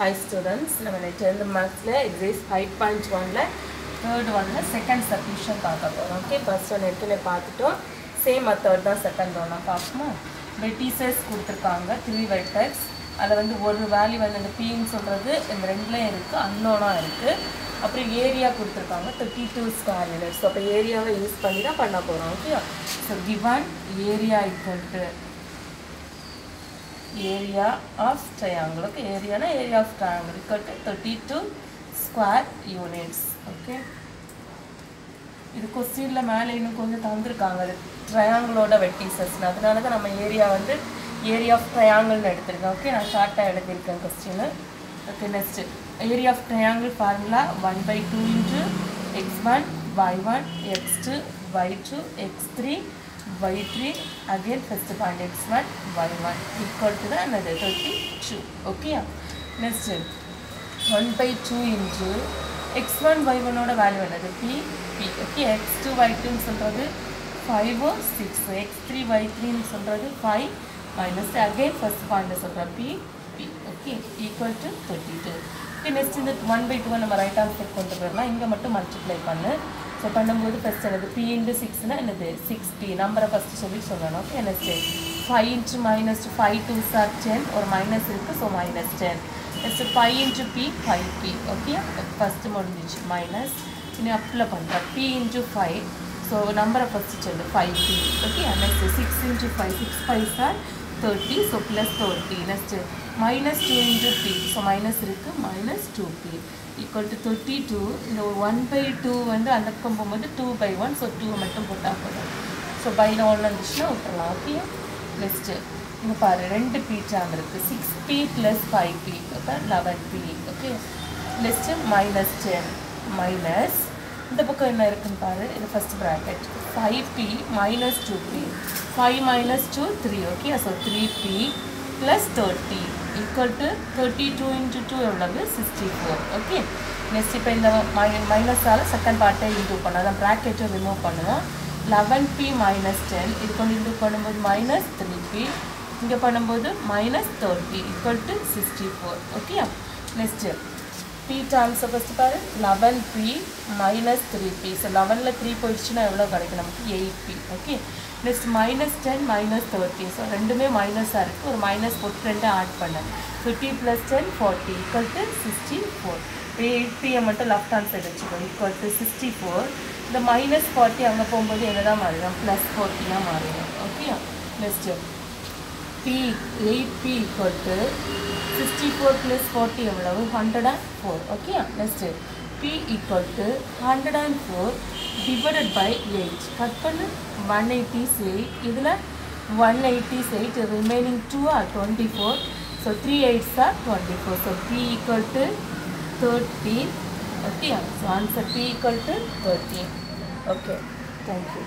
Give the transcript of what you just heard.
High students நம்ம tenth மார்க்ஸில் exercise five point ஒனில் தேர்ட் ஒனில் செகண்ட் சப்மிஷன் பார்க்க போகிறோம் ஓகே ஃபஸ்ட் ஒன் ஏற்கனவே பார்த்துட்டோம். சேம் மெத்தட் தான் செகண்ட் ஒன்னாக பார்ப்போமா? வெட்டிசஸ் கொடுத்துருக்காங்க. த்ரீ வெட்டக்ஸ் அதில் வந்து ஒரு வேல்யூ வந்து இந்த பீன்னு சொல்கிறது இந்த ரெண்டுலேயும் இருக்குது அன்னோனாக இருக்குது அப்புறம் ஏரியா கொடுத்துருக்காங்க. தேர்ட்டி டூ ஸ்கொயர் யூனிட்ஸ் அப்போ ஏரியாவை யூஸ் பண்ணி தான் பண்ண போகிறோம் okay so given area equal area area of Okay, area ஏரியானா area of triangle. Equal to thirty two square units okay இது கொஸ்டினில் மேலே இன்னும் கொஞ்சம் தந்திருக்காங்க. அது ட்ரையாங்கிளோட வெட்டிசஸ்னு அதனால தான் நம்ம ஏரியா வந்து ஏரியா ஆஃப் ட்ரையாங்கிள்னு எடுத்திருக்கேன் ஓகே நான் ஷார்ட்டாக எழுதியிருக்கேன் question okay next area of triangle formula one by two into x one y one x two y two x three y three first first point x one to one equal to தான் என்னது thirty two okay next one by two into x one ஒன்னோட value என்னது B B okay x two னு டூன்னு சொல்கிறது o six x three y த்ரீன்னு சொல்கிறது five minus again first point p p p okay equal to thirty two okay next இந்த one by டூவை நம்ம ரைட் ஹேண்ட் சைடு கொண்டு போயிடலாம். இங்கே மட்டும் மல்டிப்ளை பண்ணு. ஸோ பண்ணும்போது ஃபஸ்ட் என்னது? பி இன்ட்டு சிக்ஸ்னால் என்னது? சிக்ஸ் பி நம்பரை ஃபஸ்ட்டு சொல்லி சொல்லணும். ஓகே என்ன next five into minus five two sir ten ஒரு மைனஸ் இருக்குது so minus ten next five into p five p okay first முடிஞ்சிச்சு. மைனஸ் இனி அப்ளை பண்ணுறேன் பி இன்ட்டு ஃபைவ் ஸோ நம்பரை ஃபஸ்ட்டு சொல்லு. Five p okay next six into five six five sir thirty so plus thirty next minus two into p so minus இருக்குது minus two p equal to thirty two இந்த one by two வந்து அந்த பக்கம் போகும்போது two by one so two மட்டும் போட்டால் போதும். So பையில் ஒன்று இருந்துச்சுன்னா விட்டுறலாம் ஓகே நெக்ஸ்ட்டு இங்கே பாரு ரெண்டு பி டேம் இருக்குது six B plus five B okay eleven B okay next minus ten minus இந்த பக்கம் என்ன இருக்குன்னு பாரு இது first bracket five B minus two B five minus two three okay so three B plus thirty equal to thirty two into two எவ்வளவு? Sixty four okay next இப்போ இந்த மை மைனஸால் செகண்ட் பார்ட்டை இன்டூ பண்ணோம் அதான் ப்ராக்கெட்டை ரிமூவ் பண்ணுவோம். லெவன் பி மைனஸ் டென் இது கொண்டு இன்டூ பண்ணும்போது மைனஸ் த்ரீ பி இங்கே பண்ணும்போது minus thirty equal to sixty four okay next p டேர்ம்ஸை first பாரு eleven p minus three p so லெவனில் த்ரீ போயிடுச்சுன்னா எவ்வளோ கிடைக்கும்? நமக்கு eight p okay next minus ten minus thirty so ரெண்டுமே மைனஸாக இருக்குது ஒரு மைனஸ் போட்டு ரெண்டு ஆட் பண்ணேன் fifty plus ten forty equal to sixty four எயிட்டியை மட்டும் லெஃப்ட் ஹேண்ட் சைடு வச்சுக்கோ. ஈக்குவல் டு சிக்ஸ்டி ஃபோர் இந்த மைனஸ் ஃபார்ட்டி அங்கே போகும்போது என்ன தான் மாறிடும் ப்ளஸ் ஃபோர்ட்டியாக மாறிடும். Okay next p eight p equal to sixty four plus forty எவ்வளவு? Hundred and four okay next p equal to hundred and four divided by eight cut பண்ணு ஒன் எயிட்டிஸ் எயிட் இதில் one eight is eight remaining two are twenty four so three eights are twenty four so p equal to thirteen okay so answer p equal to thirteen okay thank you